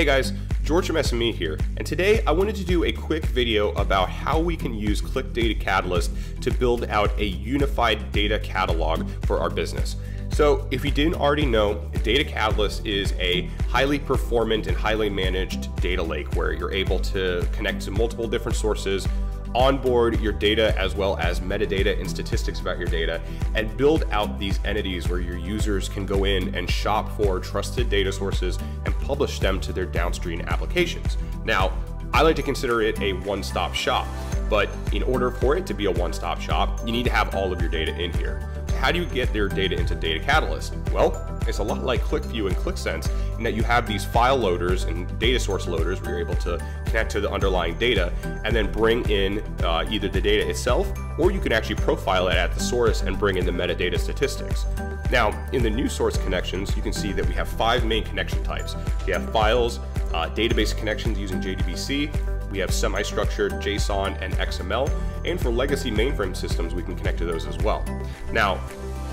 Hey guys, George from SME here, and today I wanted to do a quick video about how we can use Qlik Data Catalyst to build out a unified data catalog for our business. So if you didn't already know, Data Catalyst is a highly performant and highly managed data lake where you're able to connect to multiple different sources, onboard your data as well as metadata and statistics about your data and build out these entities where your users can go in and shop for trusted data sources and publish them to their downstream applications. Now, I like to consider it a one-stop shop, but in order for it to be a one-stop shop, you need to have all of your data in here how do you get their data into Data Catalyst? Well, it's a lot like QlikView and Qlik Sense in that you have these file loaders and data source loaders where you're able to connect to the underlying data and then bring in uh, either the data itself or you can actually profile it at the source and bring in the metadata statistics. Now, in the new source connections, you can see that we have five main connection types. We have files, uh, database connections using JDBC, we have semi-structured JSON and XML, and for legacy mainframe systems, we can connect to those as well. Now,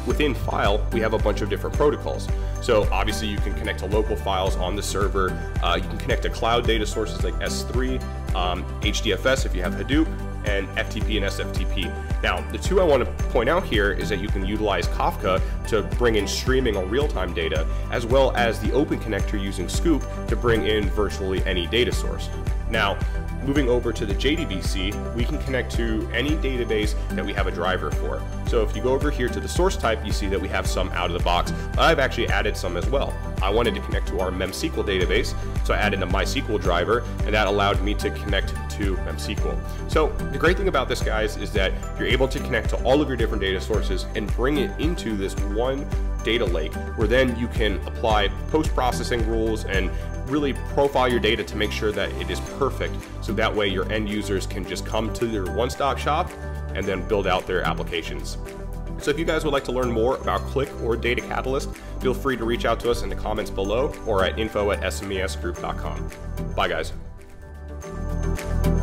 within file, we have a bunch of different protocols. So obviously you can connect to local files on the server. Uh, you can connect to cloud data sources like S3, um, HDFS if you have Hadoop, and FTP and SFTP. Now, the two I want to point out here is that you can utilize Kafka to bring in streaming or real-time data, as well as the open connector using Sqoop to bring in virtually any data source. Now, moving over to the JDBC, we can connect to any database that we have a driver for. So if you go over here to the source type, you see that we have some out of the box, but I've actually added some as well. I wanted to connect to our MemSQL database, so I added a MySQL driver, and that allowed me to connect to MemSQL. So the great thing about this, guys, is that you're able to connect to all of your different data sources and bring it into this one data lake where then you can apply post-processing rules and really profile your data to make sure that it is perfect so that way your end users can just come to your one-stop shop and then build out their applications. So if you guys would like to learn more about Qlik or Data Catalyst, feel free to reach out to us in the comments below or at info at smesgroup.com. Bye guys you.